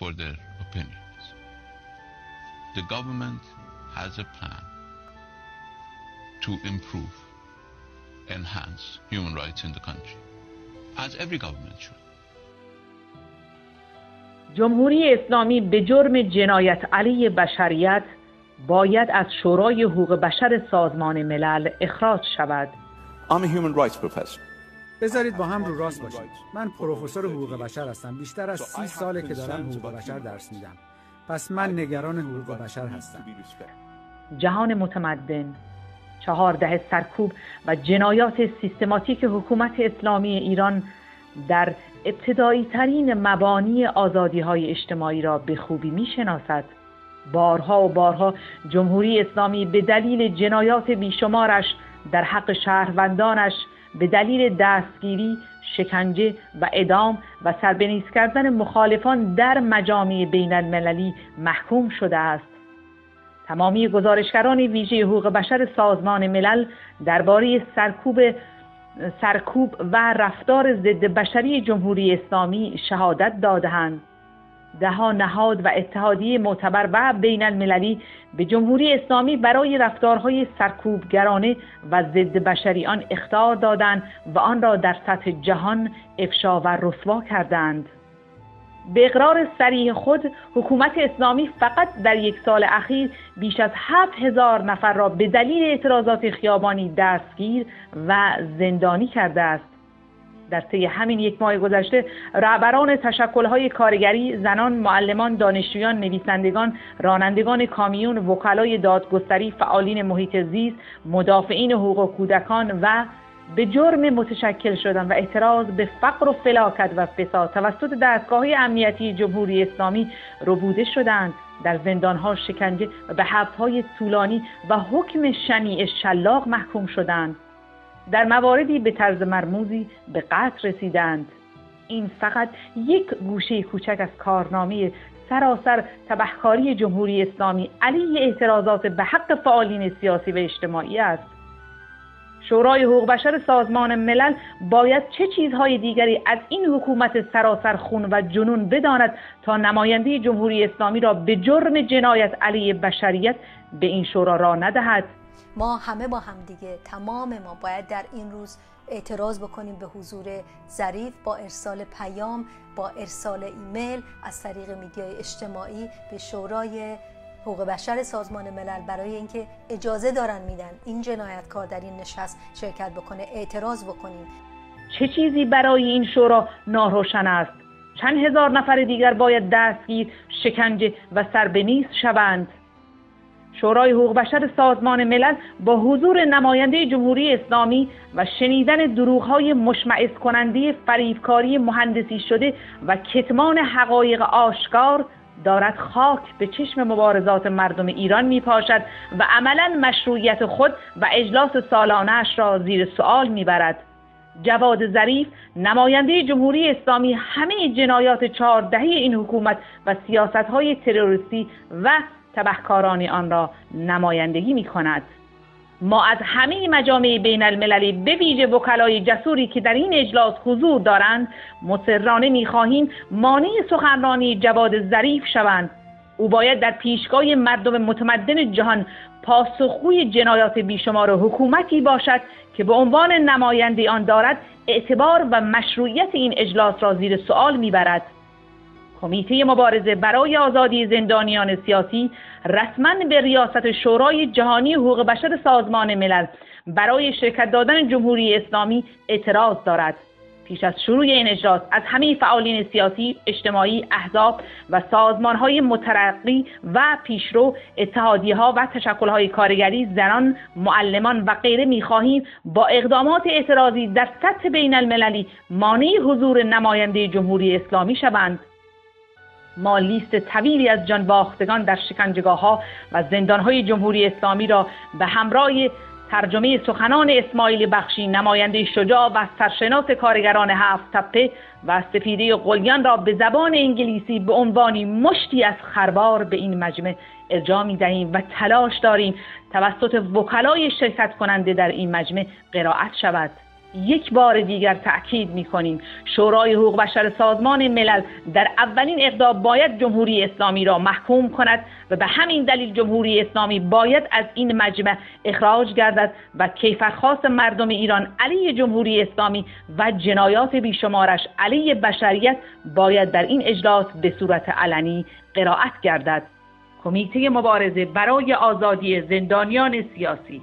for their opinions. The government has a plan to improve, enhance human rights in the country, as every government should. جمهوری اسلامی به جرم جنایت علیه بشریت باید از شورای حقوق بشر سازمان ملل اخراج شود. I'm a human rights professor. بذارید با هم رو راست باشیم. من پروفسور حقوق بشر هستم. بیشتر از سی ساله که دارم حقوق بشر درس میدم. پس من نگران حقوق بشر هستم. جهان متمدن چهار دهه سرکوب و جنایات سیستماتیک حکومت اسلامی ایران در ابتدایی ترین مبانی آزادی های اجتماعی را به خوبی می شناسد. بارها و بارها جمهوری اسلامی به دلیل جنایات بیشمارش در حق شهروندانش به دلیل دستگیری، شکنجه و ادام و سربنیز کردن مخالفان در مجامع بین المللی محکوم شده است. تمامی گزارشگران ویژه حقوق بشر سازمان ملل درباره سرکوب سرکوب و رفتار ضد بشری جمهوری اسلامی شهادت دادهاند. دهها نهاد و اتحادیه معتبر و بین المللی به جمهوری اسلامی برای رفتارهای سرکوبگرانه و ضد بشری آن اختار دادند و آن را در سطح جهان افشا و رسوا کردند. به اقرار سریح خود حکومت اسلامی فقط در یک سال اخیر بیش از هفت هزار نفر را به دلیل اعتراضات خیابانی دستگیر و زندانی کرده است. در طی همین یک ماه گذشته رهبران تشکلهای کارگری زنان معلمان دانشجویان نویسندگان رانندگان کامیون وکلای دادگستری فعالین محیط زیست مدافعین حقوق کودکان و به جرم متشکل شدن و اعتراض به فقر و فلاکت و فساد توسط دستگاه امنیتی جمهوری اسلامی ربوده شدند. در زندانها شکنجه و به حبسهای طولانی و حکم شنیع شلاق محکوم شدند. در مواردی به طرز مرموزی به قتل رسیدند. این فقط یک گوشه کوچک از کارنامه سراسر تبهکاری جمهوری اسلامی علیه اعتراضات به حق فعالین سیاسی و اجتماعی است. شورای حقوق بشر سازمان ملل باید چه چیزهای دیگری از این حکومت سراسر خون و جنون بداند تا نماینده جمهوری اسلامی را به جرم جنایت علیه بشریت به این شورا را ندهد؟ ما همه با هم دیگه تمام ما باید در این روز اعتراض بکنیم به حضور ظریف با ارسال پیام با ارسال ایمیل از طریق میدیای اجتماعی به شورای حقوق بشر سازمان ملل برای اینکه اجازه دارن میدن این جنایتکار در این نشست شرکت بکنه اعتراض بکنیم. چه چیزی برای این شورا ناروشن است؟ چند هزار نفر دیگر باید دستگیر شکنجه و سربنیز شوند؟ شورای حقوق بشر سازمان ملل با حضور نماینده جمهوری اسلامی و شنیدن دروغهای مشمعز کننده فریبکاری مهندسی شده و کتمان حقایق آشکار دارد خاک به چشم مبارزات مردم ایران می پاشد و عملا مشروعیت خود و اجلاس سالانش را زیر سوال می برد. جواد ظریف نماینده جمهوری اسلامی همه جنایات چهاردهی این حکومت و سیاست های تروریستی و تبهکاران آن را نمایندگی می کند. ما از همه مجامع بین المللی به ویژه وکلای جسوری که در این اجلاس حضور دارند مصرانه می‌خواهیم مانع سخنرانی جواد ظریف شوند او باید در پیشگاه مردم متمدن جهان پاسخگوی جنایات بیشمار حکومتی باشد که به عنوان نماینده آن دارد اعتبار و مشروعیت این اجلاس را زیر سوال می‌برد کمیته مبارزه برای آزادی زندانیان سیاسی رسما به ریاست شورای جهانی حقوق بشر سازمان ملل برای شرکت دادن جمهوری اسلامی اعتراض دارد پیش از شروع این اجلاس از همه فعالین سیاسی، اجتماعی، احزاب و سازمانهای مترقی و پیشرو، اتحادیه و تشکلهای کارگری، زنان، معلمان و غیره می‌خواهیم با اقدامات اعتراضی در سطح بین المللی مانع حضور نماینده جمهوری اسلامی شوند. ما لیست طویلی از جان باختگان در شکنجگاه ها و زندان های جمهوری اسلامی را به همراه ترجمه سخنان اسماعیل بخشی نماینده شجاع و سرشناس کارگران هفت تپه و سفیده قلیان را به زبان انگلیسی به عنوانی مشتی از خربار به این مجمع ارجاع می دهیم و تلاش داریم توسط وکلای شرکت کننده در این مجمع قرائت شود. یک بار دیگر تأکید می کنیم شورای حقوق بشر سازمان ملل در اولین اقدام باید جمهوری اسلامی را محکوم کند و به همین دلیل جمهوری اسلامی باید از این مجمع اخراج گردد و کیفرخواست مردم ایران علیه جمهوری اسلامی و جنایات بیشمارش علیه بشریت باید در این اجلاس به صورت علنی قرائت گردد. کمیته مبارزه برای آزادی زندانیان سیاسی.